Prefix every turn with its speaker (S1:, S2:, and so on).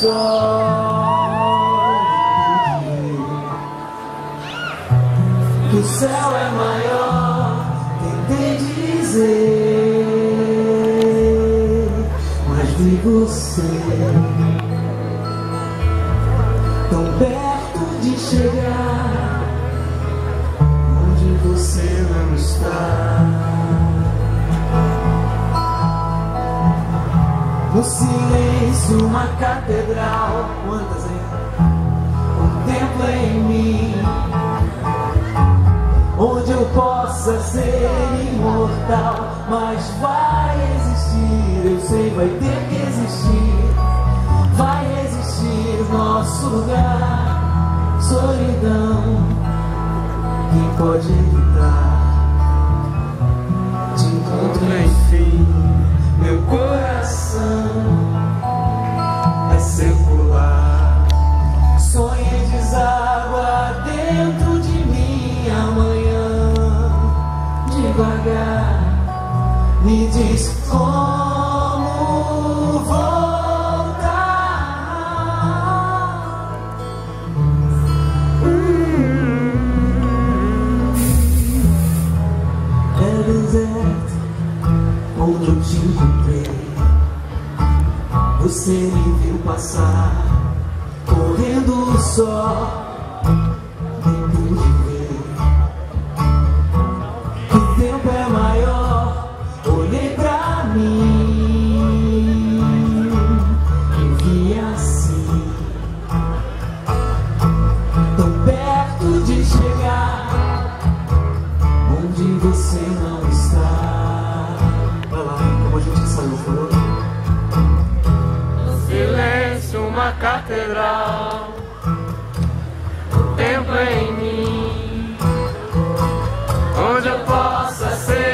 S1: só que o céu é maior, tentei dizer, mas vi você tão perto de chegar onde você não está. No silêncio, uma catedral. Quantas aí? Contempla em mim. Onde eu possa ser imortal. Mas vai existir, eu sei, vai ter que existir. Vai existir nosso lugar. Solidão. Quem pode evitar? Me diz como voltar. É deserto onde eu te encontrei. Você me viu passar, correndo só. Você não está. Vai lá, como a gente saiu, falou?
S2: Silêncio, uma catedral. O tempo é em mim. Onde eu possa ser